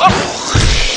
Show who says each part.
Speaker 1: Oh!